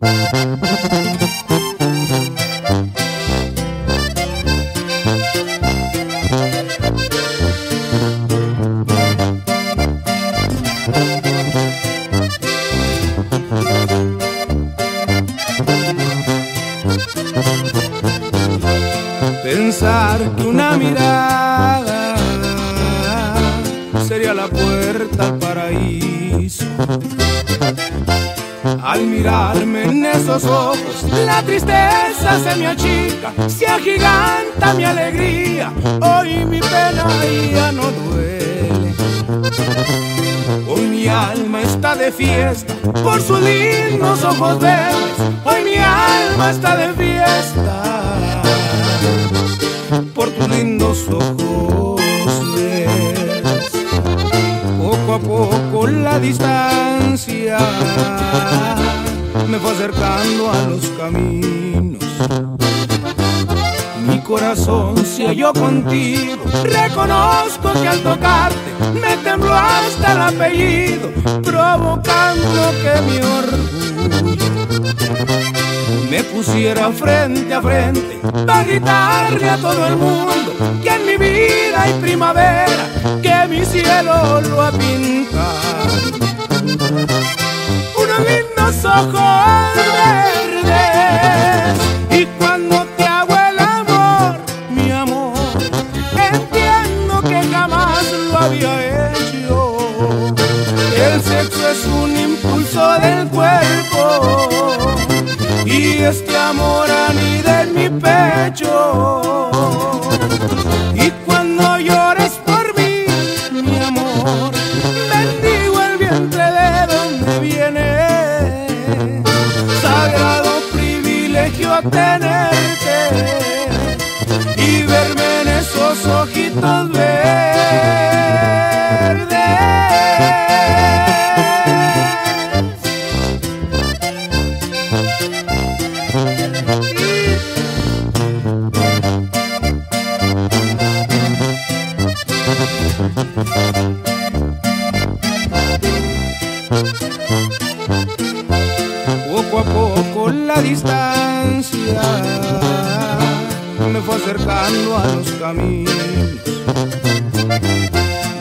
Pensar que una mirada sería la puerta al paraíso. Al mirarme en esos ojos, la tristeza se me achica, se agiganta mi alegría. Hoy mi pena ya no duele. Hoy mi alma está de fiesta por sus lindos ojos verdes. Hoy mi alma está de fiesta por tus lindos ojos verdes. Poco a poco la distancia me fue acercando a los caminos. Mi corazón se halló contigo, reconozco que al tocarte me tembló hasta el apellido, provocando que mi orgullo me pusiera frente a frente para gritarle a todo el mundo que en mi vida hay primavera, que mi cielo lo ha pintado. El sexo es un impulso del cuerpo y este amor anida en mi pecho. Y cuando llores por mí, mi amor, bendigo el vientre de donde viene. Sagrado privilegio tenerte y verme en esos ojitos Poco a poco la distancia me fue acercando a los caminos.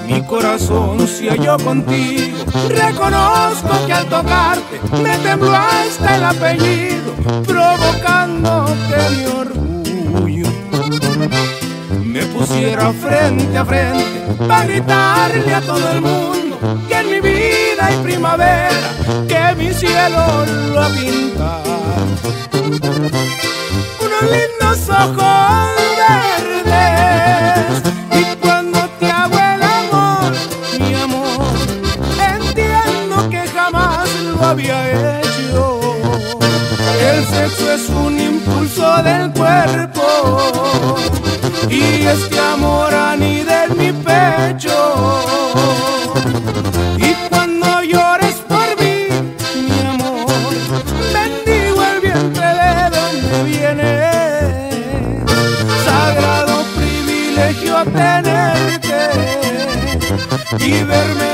Mi corazón se halló contigo, reconozco que al tocarte me tembló hasta el apellido, provocando que mi orgullo me pusiera frente a frente para gritarle a todo el mundo que en mi vida hay primavera, que mi cielo lo ha pintado. Unos lindos ojos verdes y cuando te hago el amor, mi amor, entiendo que jamás lo había hecho. El sexo es un impulso del y verme